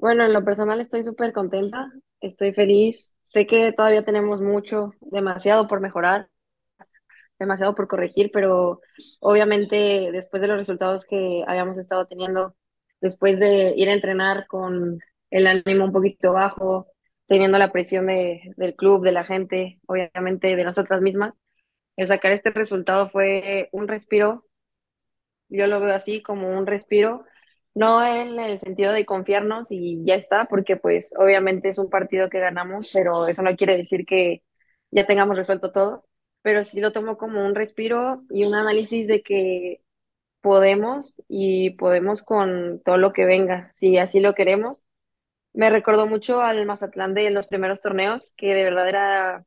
Bueno, en lo personal estoy súper contenta, estoy feliz. Sé que todavía tenemos mucho, demasiado por mejorar, demasiado por corregir, pero obviamente después de los resultados que habíamos estado teniendo, después de ir a entrenar con el ánimo un poquito bajo, teniendo la presión de, del club, de la gente, obviamente de nosotras mismas, el sacar este resultado fue un respiro yo lo veo así como un respiro, no en el sentido de confiarnos y ya está, porque pues obviamente es un partido que ganamos, pero eso no quiere decir que ya tengamos resuelto todo, pero sí lo tomo como un respiro y un análisis de que podemos y podemos con todo lo que venga, si así lo queremos. Me recordó mucho al Mazatlán de los primeros torneos, que de verdad era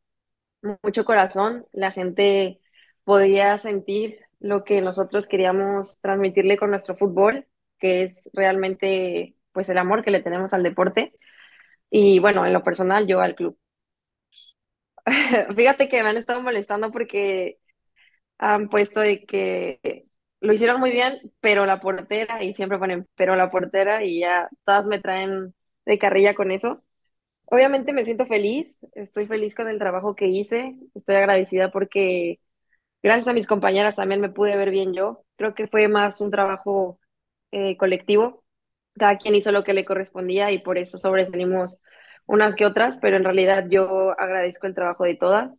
mucho corazón, la gente podía sentir lo que nosotros queríamos transmitirle con nuestro fútbol, que es realmente pues el amor que le tenemos al deporte y bueno, en lo personal yo al club. Fíjate que me han estado molestando porque han puesto de que lo hicieron muy bien, pero la portera, y siempre ponen, pero la portera, y ya todas me traen de carrilla con eso. Obviamente me siento feliz, estoy feliz con el trabajo que hice, estoy agradecida porque gracias a mis compañeras también me pude ver bien yo. Creo que fue más un trabajo eh, colectivo, cada quien hizo lo que le correspondía y por eso sobresalimos unas que otras, pero en realidad yo agradezco el trabajo de todas.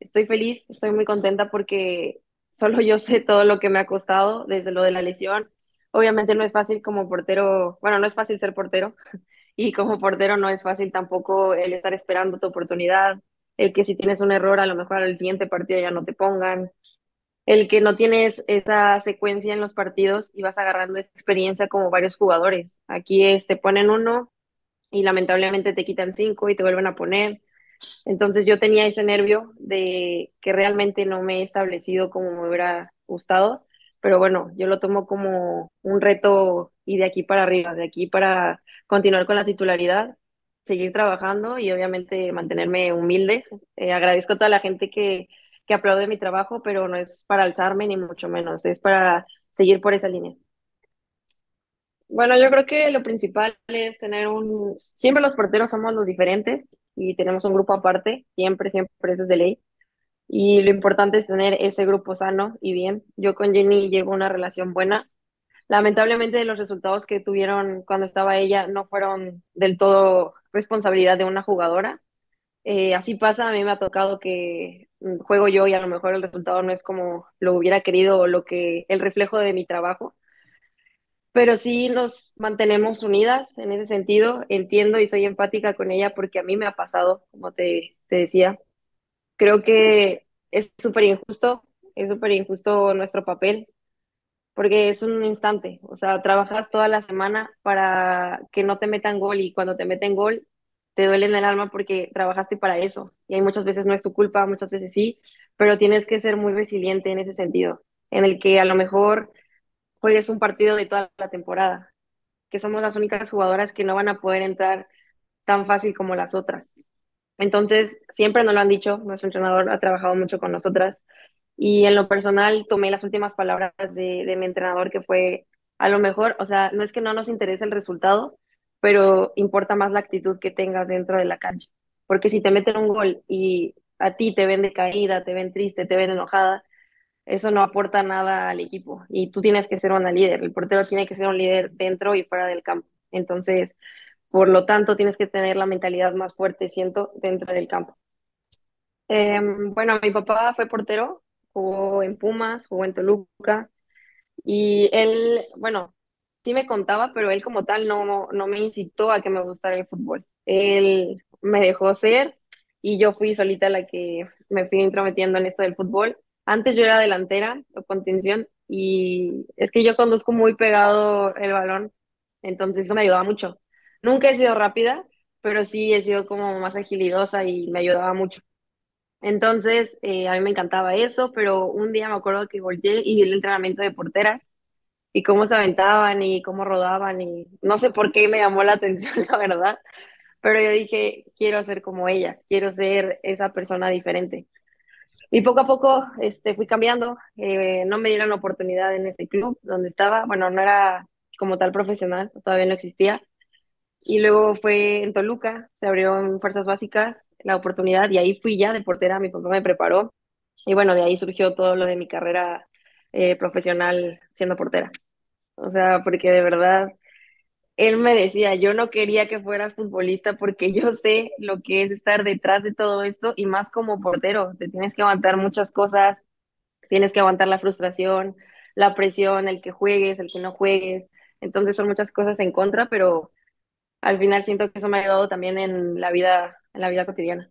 Estoy feliz, estoy muy contenta porque solo yo sé todo lo que me ha costado desde lo de la lesión. Obviamente no es fácil como portero, bueno, no es fácil ser portero, y como portero no es fácil tampoco el estar esperando tu oportunidad, el que si tienes un error a lo mejor al siguiente partido ya no te pongan, el que no tienes esa secuencia en los partidos y vas agarrando esa experiencia como varios jugadores. Aquí es, te ponen uno y lamentablemente te quitan cinco y te vuelven a poner. Entonces yo tenía ese nervio de que realmente no me he establecido como me hubiera gustado, pero bueno, yo lo tomo como un reto y de aquí para arriba, de aquí para continuar con la titularidad, seguir trabajando y obviamente mantenerme humilde. Eh, agradezco a toda la gente que, que aplaude mi trabajo, pero no es para alzarme ni mucho menos, es para seguir por esa línea. Bueno, yo creo que lo principal es tener un... Siempre los porteros somos los diferentes y tenemos un grupo aparte, siempre, siempre, eso es de ley. Y lo importante es tener ese grupo sano y bien. Yo con Jenny llevo una relación buena. Lamentablemente los resultados que tuvieron cuando estaba ella no fueron del todo responsabilidad de una jugadora. Eh, así pasa, a mí me ha tocado que juego yo y a lo mejor el resultado no es como lo hubiera querido o lo que el reflejo de mi trabajo. Pero sí nos mantenemos unidas en ese sentido. Entiendo y soy empática con ella porque a mí me ha pasado, como te, te decía. Creo que es súper injusto, es súper injusto nuestro papel, porque es un instante, o sea, trabajas toda la semana para que no te metan gol y cuando te meten gol te duele en el alma porque trabajaste para eso y hay muchas veces no es tu culpa, muchas veces sí, pero tienes que ser muy resiliente en ese sentido, en el que a lo mejor juegues un partido de toda la temporada, que somos las únicas jugadoras que no van a poder entrar tan fácil como las otras. Entonces, siempre nos lo han dicho, nuestro entrenador ha trabajado mucho con nosotras y en lo personal tomé las últimas palabras de, de mi entrenador que fue, a lo mejor, o sea, no es que no nos interese el resultado, pero importa más la actitud que tengas dentro de la cancha. Porque si te meten un gol y a ti te ven decaída, te ven triste, te ven enojada, eso no aporta nada al equipo. Y tú tienes que ser una líder. El portero tiene que ser un líder dentro y fuera del campo. Entonces, por lo tanto, tienes que tener la mentalidad más fuerte, siento, dentro del campo. Eh, bueno, mi papá fue portero, jugó en Pumas, jugó en Toluca, y él, bueno, sí me contaba, pero él como tal no, no me incitó a que me gustara el fútbol. Él me dejó ser y yo fui solita la que me fui intrometiendo en esto del fútbol. Antes yo era delantera o contención y es que yo conduzco muy pegado el balón, entonces eso me ayudaba mucho. Nunca he sido rápida, pero sí he sido como más agilidosa y me ayudaba mucho. Entonces, eh, a mí me encantaba eso, pero un día me acuerdo que volteé y vi el entrenamiento de porteras y cómo se aventaban y cómo rodaban y no sé por qué me llamó la atención, la verdad, pero yo dije, quiero ser como ellas, quiero ser esa persona diferente. Y poco a poco este, fui cambiando, eh, no me dieron oportunidad en ese club donde estaba, bueno, no era como tal profesional, todavía no existía, Y luego fue en Toluca, se abrió en Fuerzas Básicas la oportunidad y ahí fui ya de portera, mi papá me preparó y bueno, de ahí surgió todo lo de mi carrera eh, profesional siendo portera. O sea, porque de verdad, él me decía, yo no quería que fueras futbolista porque yo sé lo que es estar detrás de todo esto y más como portero, te tienes que aguantar muchas cosas, tienes que aguantar la frustración, la presión, el que juegues, el que no juegues. Entonces son muchas cosas en contra, pero al final siento que eso me ha ayudado también en la vida, en la vida cotidiana.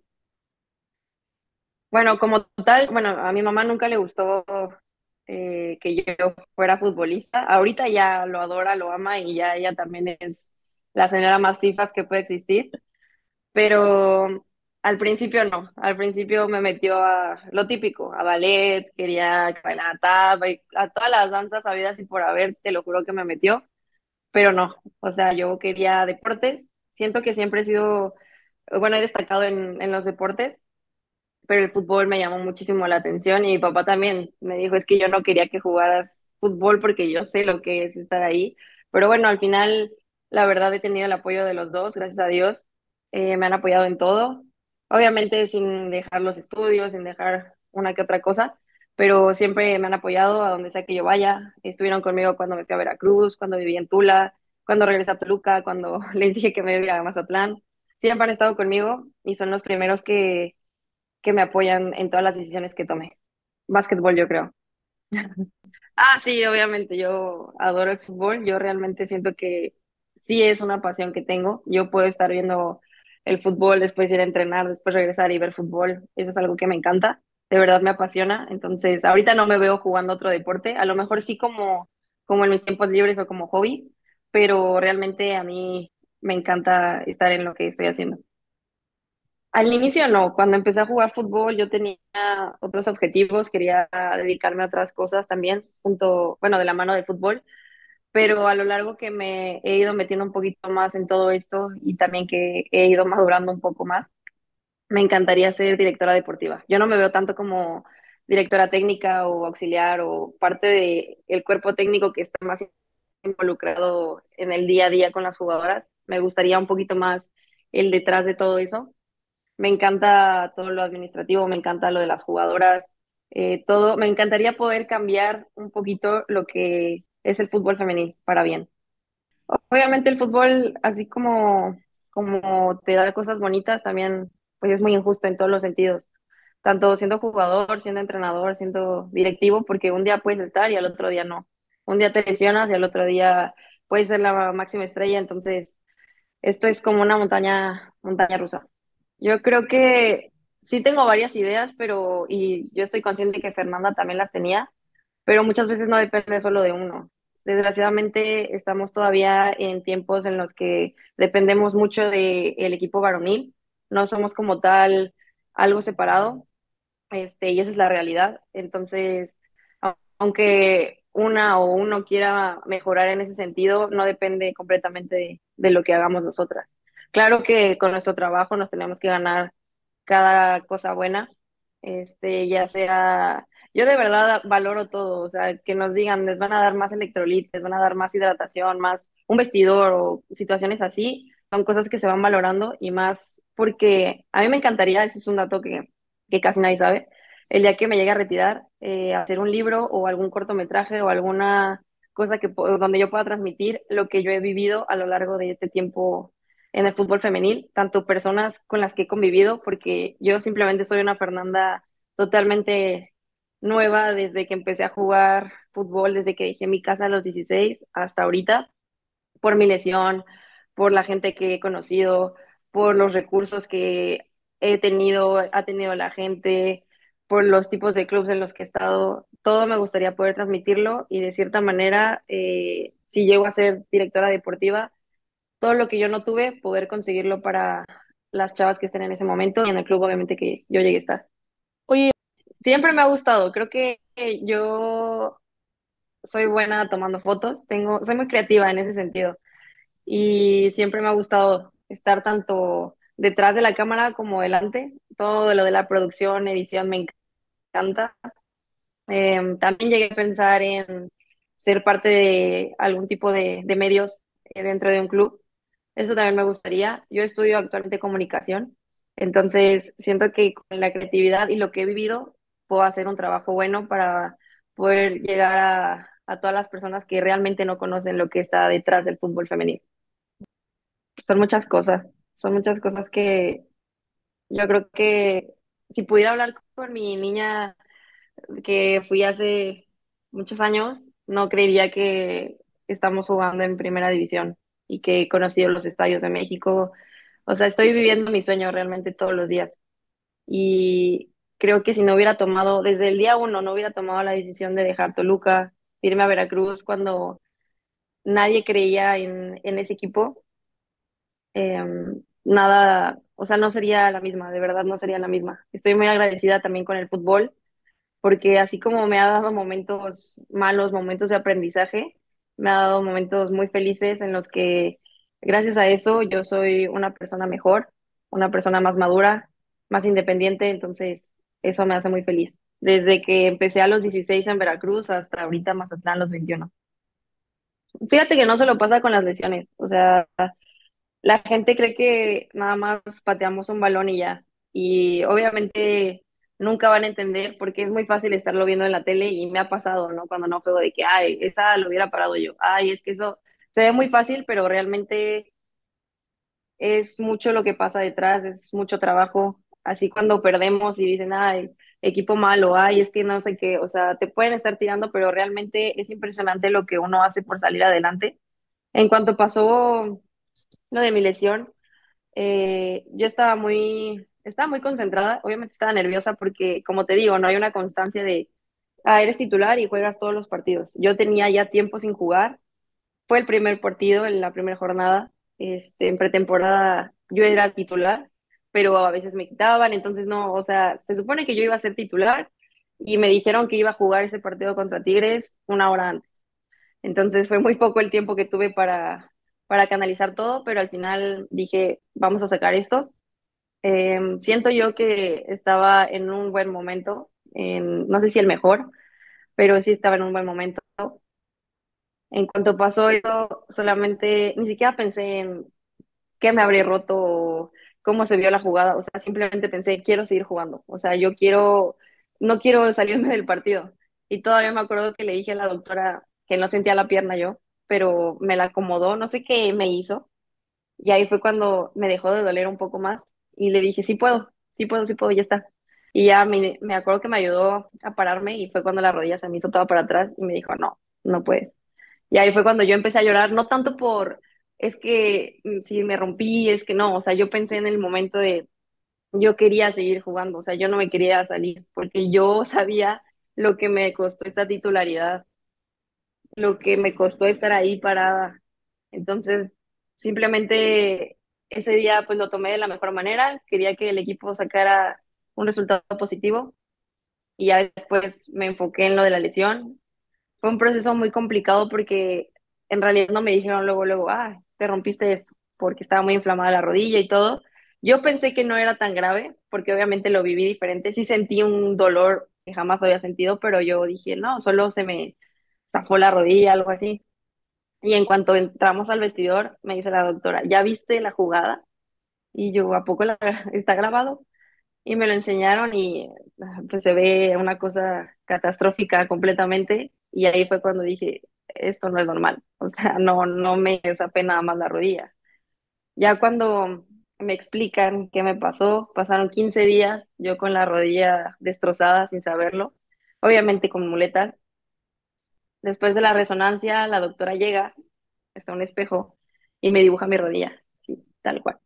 Bueno, como tal, bueno, a mi mamá nunca le gustó eh, que yo fuera futbolista. Ahorita ya lo adora, lo ama y ya ella también es la señora más fifas que puede existir. Pero al principio no, al principio me metió a lo típico, a ballet, quería que bailara tap, a todas las danzas habidas y por haber, te lo juro que me metió, pero no, o sea, yo quería deportes, siento que siempre he sido, bueno, he destacado en, en los deportes, pero el fútbol me llamó muchísimo la atención y mi papá también me dijo, es que yo no quería que jugaras fútbol porque yo sé lo que es estar ahí, pero bueno, al final, la verdad he tenido el apoyo de los dos, gracias a Dios, eh, me han apoyado en todo, obviamente sin dejar los estudios, sin dejar una que otra cosa, pero siempre me han apoyado a donde sea que yo vaya, estuvieron conmigo cuando me fui a Veracruz, cuando viví en Tula, cuando regresé a Toluca, cuando les dije que me iba a Mazatlán, siempre han estado conmigo y son los primeros que que me apoyan en todas las decisiones que tome. Básquetbol, yo creo. Ah, sí, obviamente, yo adoro el fútbol. Yo realmente siento que sí es una pasión que tengo. Yo puedo estar viendo el fútbol, después ir a entrenar, después regresar y ver fútbol. Eso es algo que me encanta. De verdad me apasiona. Entonces, ahorita no me veo jugando otro deporte. A lo mejor sí como, como en mis tiempos libres o como hobby, pero realmente a mí me encanta estar en lo que estoy haciendo. Al inicio no, cuando empecé a jugar fútbol yo tenía otros objetivos, quería dedicarme a otras cosas también, junto, bueno, de la mano de fútbol, pero a lo largo que me he ido metiendo un poquito más en todo esto y también que he ido madurando un poco más, me encantaría ser directora deportiva. Yo no me veo tanto como directora técnica o auxiliar o parte del el cuerpo técnico que está más involucrado en el día a día con las jugadoras. Me gustaría un poquito más el detrás de todo eso me encanta todo lo administrativo, me encanta lo de las jugadoras, eh, todo. Me encantaría poder cambiar un poquito lo que es el fútbol femenil para bien. Obviamente el fútbol, así como, como te da cosas bonitas, también pues es muy injusto en todos los sentidos. Tanto siendo jugador, siendo entrenador, siendo directivo, porque un día puedes estar y al otro día no. Un día te lesionas y al otro día puedes ser la máxima estrella, entonces esto es como una montaña, montaña rusa. Yo creo que sí tengo varias ideas, pero y yo estoy consciente que Fernanda también las tenía, pero muchas veces no depende solo de uno. Desgraciadamente estamos todavía en tiempos en los que dependemos mucho del equipo varonil, no somos como tal algo separado, este, y esa es la realidad. Entonces, aunque una o uno quiera mejorar en ese sentido, no depende completamente de, de lo que hagamos nosotras. Claro que con nuestro trabajo nos tenemos que ganar cada cosa buena, este, ya sea, yo de verdad valoro todo, o sea, que nos digan, les van a dar más electrolitos, les van a dar más hidratación, más un vestidor o situaciones así, son cosas que se van valorando y más porque a mí me encantaría, ese es un dato que, que casi nadie sabe, el día que me llegue a retirar, eh, hacer un libro o algún cortometraje o alguna cosa que donde yo pueda transmitir lo que yo he vivido a lo largo de este tiempo en el fútbol femenil, tanto personas con las que he convivido, porque yo simplemente soy una Fernanda totalmente nueva desde que empecé a jugar fútbol, desde que dejé mi casa a los 16 hasta ahorita, por mi lesión, por la gente que he conocido, por los recursos que he tenido, ha tenido la gente, por los tipos de clubes en los que he estado. Todo me gustaría poder transmitirlo y de cierta manera, eh, si llego a ser directora deportiva, todo lo que yo no tuve, poder conseguirlo para las chavas que estén en ese momento y en el club, obviamente, que yo llegué a estar. Oye, Siempre me ha gustado, creo que yo soy buena tomando fotos, tengo, soy muy creativa en ese sentido y siempre me ha gustado estar tanto detrás de la cámara como delante, todo lo de la producción, edición me encanta. Em, también llegué a pensar en ser parte de algún tipo de, de medios eh, dentro de un club Eso también me gustaría. Yo estudio actualmente comunicación, entonces siento que con la creatividad y lo que he vivido puedo hacer un trabajo bueno para poder llegar a, a todas las personas que realmente no conocen lo que está detrás del fútbol femenino. Son muchas cosas, son muchas cosas que yo creo que si pudiera hablar con mi niña que fui hace muchos años, no creería que estamos jugando en primera división y que he conocido los estadios de México. O sea, estoy viviendo mi sueño realmente todos los días. Y creo que si no hubiera tomado, desde el día uno, no hubiera tomado la decisión de dejar Toluca, irme a Veracruz cuando nadie creía en, en ese equipo, eh, nada, o sea, no sería la misma, de verdad no sería la misma. Estoy muy agradecida también con el fútbol porque así como me ha dado momentos malos, momentos de aprendizaje, me ha dado momentos muy felices en los que gracias a eso yo soy una persona mejor, una persona más madura, más independiente, entonces eso me hace muy feliz. Desde que empecé a los 16 en Veracruz hasta ahorita Mazatlán los 21. Fíjate que no se lo pasa con las lesiones, o sea, la gente cree que nada más pateamos un balón y ya. Y obviamente nunca van a entender porque es muy fácil estarlo viendo en la tele y me ha pasado, ¿no? Cuando no juego de que, ay, esa lo hubiera parado yo. Ay, es que eso se ve muy fácil, pero realmente es mucho lo que pasa detrás, es mucho trabajo. Así cuando perdemos y dicen, ay, equipo malo, ay, es que no sé qué, o sea, te pueden estar tirando, pero realmente es impresionante lo que uno hace por salir adelante. En cuanto pasó lo de mi lesión, eh, yo estaba muy, estaba muy concentrada, obviamente estaba nerviosa porque, como te digo, no hay una constancia de, ah, eres titular y juegas todos los partidos. Yo tenía ya tiempo sin jugar, fue el primer partido, en la primera jornada, este, en pretemporada yo era titular, pero a veces me quitaban, entonces no, o sea, se supone que yo iba a ser titular y me dijeron que iba a jugar ese partido contra Tigres una hora antes. Entonces fue muy poco el tiempo que tuve para, para canalizar todo, pero al final dije, vamos a sacar esto. Eh, siento yo que estaba en un buen momento, en, no sé si el mejor, pero sí estaba en un buen momento. En cuanto pasó eso, solamente, ni siquiera pensé en qué me habría roto o cómo se vio la jugada, o sea, simplemente pensé, quiero seguir jugando, o sea, yo quiero, no quiero salirme del partido. Y todavía me acuerdo que le dije a la doctora que no sentía la pierna yo, pero me la acomodó, no sé qué me hizo. Y ahí fue cuando me dejó de doler un poco más y le dije, sí puedo, sí puedo, sí puedo, ya está. Y ya me, me acuerdo que me ayudó a pararme y fue cuando la rodilla se me hizo toda para atrás y me dijo, no, no puedes. Y ahí fue cuando yo empecé a llorar, no tanto por, es que mm, si me rompí, es que no, o sea, yo pensé en el momento de, yo quería seguir jugando, o sea, yo no me quería salir, porque yo sabía lo que me costó esta titularidad, lo que me costó estar ahí parada. Entonces, simplemente ese día pues lo tomé de la mejor manera, quería que el equipo sacara un resultado positivo y ya después me enfoqué en lo de la lesión. Fue un proceso muy complicado porque en realidad no me dijeron luego, luego, ah, te rompiste esto, porque estaba muy inflamada la rodilla y todo. Yo pensé que no era tan grave, porque obviamente lo viví diferente. Sí sentí un dolor que jamás había sentido, pero yo dije, no, solo se me zafó la rodilla, algo así. Y en cuanto entramos al vestidor, me dice la doctora, ¿ya viste la jugada? Y yo, ¿a poco la, está grabado? Y me lo enseñaron y ah, pues se ve una cosa catastrófica completamente. Y ahí fue cuando dije, esto no es normal. O sea, no, no me zapé nada más la rodilla. Ya cuando me explican qué me pasó, pasaron 15 días, yo con la rodilla destrozada sin saberlo, obviamente con muletas. Después de la resonancia, la doctora llega, está un espejo y me dibuja mi rodilla, sí, tal cual.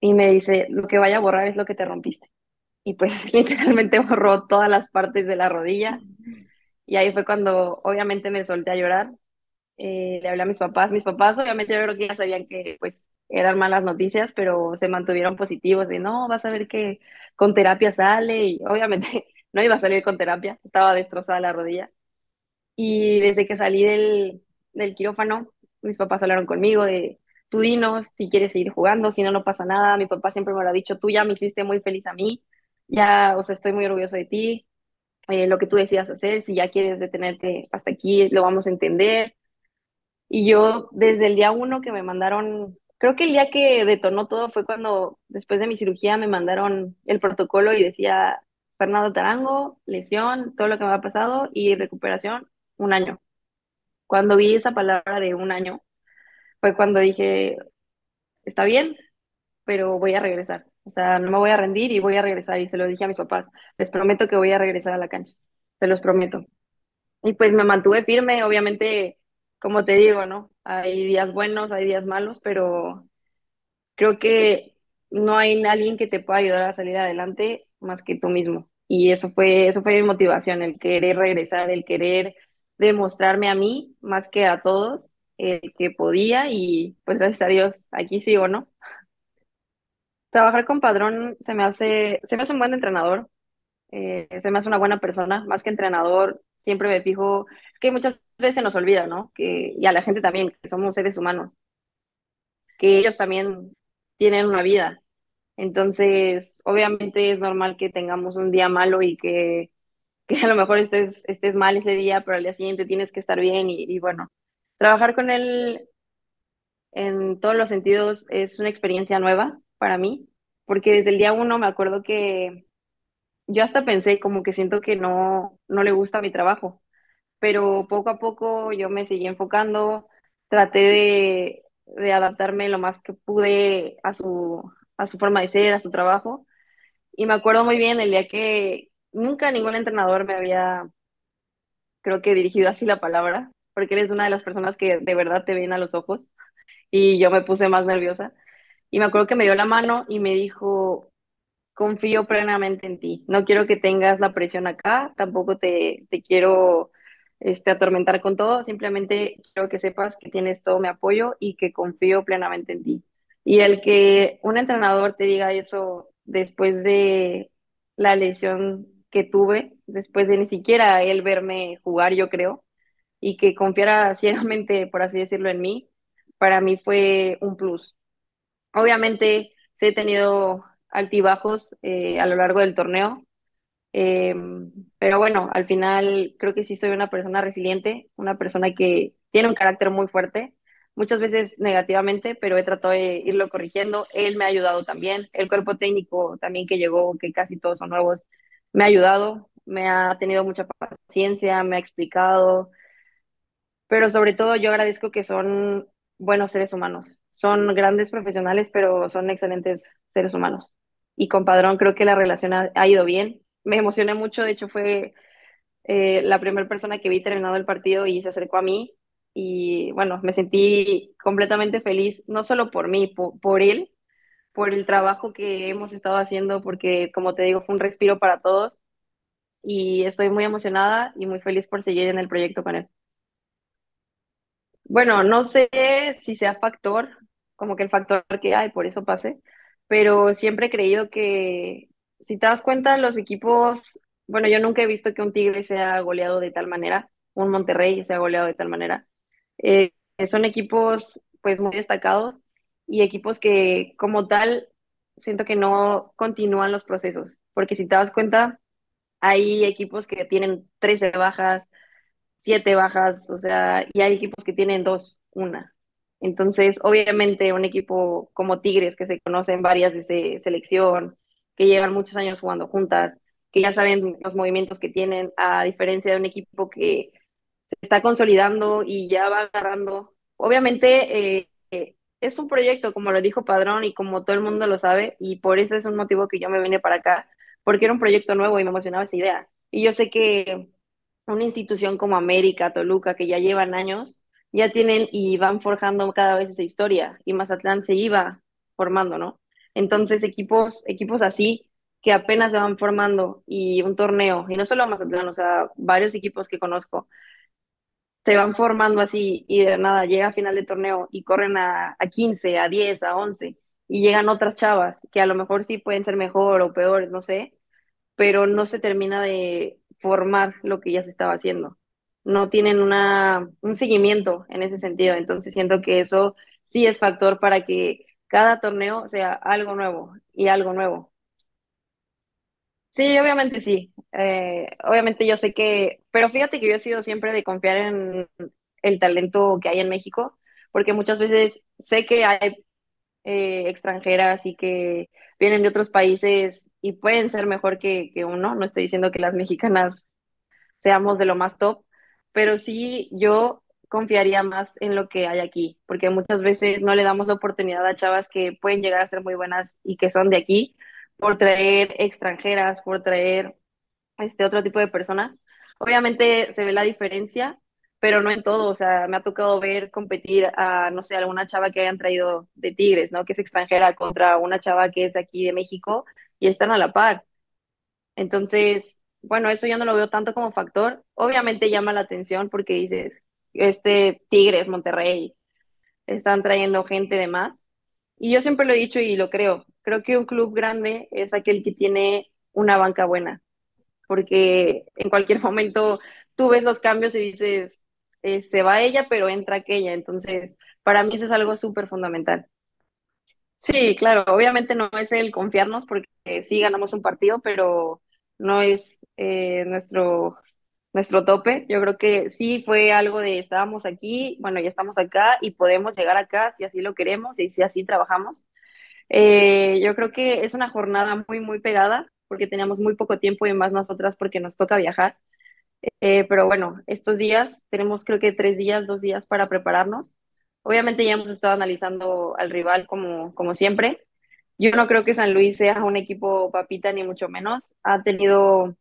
Y me dice, lo que vaya a borrar es lo que te rompiste. Y pues literalmente borró todas las partes de la rodilla. Y ahí fue cuando obviamente me solté a llorar. Eh, le hablé a mis papás. Mis papás obviamente yo creo que ya sabían que pues eran malas noticias, pero se mantuvieron positivos de no, vas a ver que con terapia sale. Y obviamente no iba a salir con terapia, estaba destrozada la rodilla. Y desde que salí del, del quirófano, mis papás hablaron conmigo de, tú dinos si quieres seguir jugando, si no, no pasa nada. Mi papá siempre me lo ha dicho, tú ya me hiciste muy feliz a mí, ya, o sea, estoy muy orgulloso de ti, eh, lo que tú decidas hacer, si ya quieres detenerte hasta aquí, lo vamos a entender. Y yo desde el día uno que me mandaron, creo que el día que detonó todo fue cuando después de mi cirugía me mandaron el protocolo y decía Fernando Tarango, lesión, todo lo que me ha pasado y recuperación, un año. Cuando vi esa palabra de un año, fue cuando dije, está bien, pero voy a regresar. O sea, no me voy a rendir y voy a regresar. Y se lo dije a mis papás, les prometo que voy a regresar a la cancha, se los prometo. Y pues me mantuve firme, obviamente, como te digo, ¿no? Hay días buenos, hay días malos, pero creo que no hay alguien que te pueda ayudar a salir adelante más que tú mismo. Y eso fue, eso fue mi motivación, el querer regresar, el querer demostrarme a mí más que a todos el que podía y pues gracias a Dios aquí sigo, ¿no? Trabajar con Padrón se me hace, se me hace un buen entrenador, eh, se me hace una buena persona, más que entrenador, siempre me fijo, que muchas veces nos olvida, ¿no? Que, y a la gente también, que somos seres humanos, que ellos también tienen una vida. Entonces, obviamente es normal que tengamos un día malo y que, a lo mejor estés, estés mal ese día, pero al día siguiente tienes que estar bien y, bueno, trabajar con él en todos los sentidos es una experiencia nueva para mí, porque desde el día uno me acuerdo que yo hasta pensé como que siento que no, no le gusta mi trabajo, pero poco a poco yo me seguí enfocando, traté de adaptarme lo más que pude a su, a su forma de ser, a su trabajo, y me acuerdo muy bien el día que nunca ningún entrenador me había, creo que dirigido así la palabra, porque él es una de las personas que de verdad te ven a los ojos, y yo me puse más nerviosa. Y me acuerdo que me dio la mano y me dijo, confío plenamente en ti. No quiero que tengas la presión acá, tampoco te, te quiero este, atormentar con todo, simplemente quiero que sepas que tienes todo mi apoyo y que confío plenamente en ti. Y el que un entrenador te diga eso después de la lesión que tuve, después de ni siquiera él verme jugar, yo creo, y que confiara ciegamente, por así decirlo, en mí, para mí fue un plus. Obviamente, sí he tenido altibajos eh, a lo largo del torneo, eh, pero bueno, al final creo que sí soy una persona resiliente, una persona que tiene un carácter muy fuerte, muchas veces negativamente, pero he tratado de irlo corrigiendo. Él me ha ayudado también, el cuerpo técnico también que llegó, que casi todos son nuevos, me ha ayudado, me ha tenido mucha paciencia, me ha explicado, pero sobre todo yo agradezco que son buenos seres humanos. Son grandes profesionales, pero son excelentes seres humanos. Y con Padrón creo que la relación ha, ha ido bien. Me emocioné mucho, de hecho fue eh, la primera persona que vi terminado el partido y se acercó a mí. Y bueno, me sentí completamente feliz, no solo por mí, por, por él, por el trabajo que hemos estado haciendo, porque como te digo, fue un respiro para todos. Y estoy muy emocionada y muy feliz por seguir en el proyecto con él. Bueno, no sé si sea factor, como que el factor que hay, por eso pase, pero siempre he creído que, si te das cuenta, los equipos, bueno, yo nunca he visto que un Tigre sea goleado de tal manera, un Monterrey sea goleado de tal manera. Eh, son equipos, pues, muy destacados y equipos que, como tal, siento que no continúan los procesos, porque si te das cuenta, hay equipos que tienen 13 bajas, siete bajas, o sea, y hay equipos que tienen dos, una. Entonces, obviamente, un equipo como Tigres, que se conocen varias de se selección, que llevan muchos años jugando juntas, que ya saben los movimientos que tienen, a diferencia de un equipo que se está consolidando y ya va agarrando. Obviamente, eh, eh, es un proyecto, como lo dijo Padrón y como todo el mundo lo sabe, y por eso es un motivo que yo me vine para acá, porque era un proyecto nuevo y me emocionaba esa idea. Y yo sé que una institución como América, Toluca, que ya llevan años, ya tienen y van forjando cada vez esa historia y Mazatlán se iba formando, ¿no? Entonces equipos, equipos así que apenas se van formando y un torneo, y no solo Mazatlán, o sea, varios equipos que conozco, se van formando así y de nada llega a final de torneo y corren a, a 15, a 10, a 11 y llegan otras chavas que a lo mejor sí pueden ser mejor o peores, no sé, pero no se termina de formar lo que ya se estaba haciendo. No tienen una, un seguimiento en ese sentido, entonces siento que eso sí es factor para que cada torneo sea algo nuevo y algo nuevo. Sí, obviamente sí. Eh, obviamente yo sé que, pero fíjate que yo he sido siempre de confiar en, el talento que hay en México, porque muchas veces sé que hay eh, extranjeras y que vienen de otros países y pueden ser mejor que, que uno. No estoy diciendo que las mexicanas seamos de lo más top, pero sí yo confiaría más en lo que hay aquí, porque muchas veces no le damos la oportunidad a chavas que pueden llegar a ser muy buenas y que son de aquí por traer extranjeras, por traer este otro tipo de personas. Obviamente se ve la diferencia, pero no en todo, o sea, me ha tocado ver competir a, no sé, alguna chava que hayan traído de Tigres, ¿no? Que es extranjera contra una chava que es de aquí de México y están a la par. Entonces, bueno, eso yo no lo veo tanto como factor. Obviamente llama la atención porque dices, este Tigres, Monterrey, están trayendo gente de más. Y yo siempre lo he dicho y lo creo. Creo que un club grande es aquel que tiene una banca buena, porque en cualquier momento tú ves los cambios y dices, eh, se va ella, pero entra aquella. Entonces, para mí eso es algo súper fundamental. Sí, claro, obviamente no es el confiarnos porque sí ganamos un partido, pero no es eh, nuestro, nuestro tope. Yo creo que sí fue algo de estábamos aquí, bueno, ya estamos acá y podemos llegar acá si así lo queremos y si así trabajamos. Eh, yo creo que es una jornada muy, muy pegada porque teníamos muy poco tiempo y más nosotras porque nos toca viajar. Eh, pero bueno, estos días tenemos creo que tres días, dos días para prepararnos. Obviamente ya hemos estado analizando al rival como, como siempre. Yo no creo que San Luis sea un equipo papita ni mucho menos. Ha tenido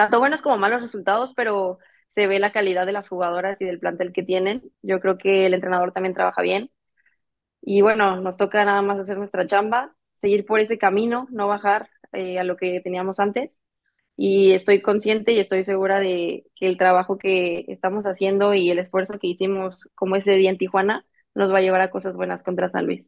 tanto buenos como malos resultados, pero se ve la calidad de las jugadoras y del plantel que tienen. Yo creo que el entrenador también trabaja bien. Y bueno, nos toca nada más hacer nuestra chamba, seguir por ese camino, no bajar eh, a lo que teníamos antes. Y estoy consciente y estoy segura de que el trabajo que estamos haciendo y el esfuerzo que hicimos como ese día en Tijuana nos va a llevar a cosas buenas contra San Luis.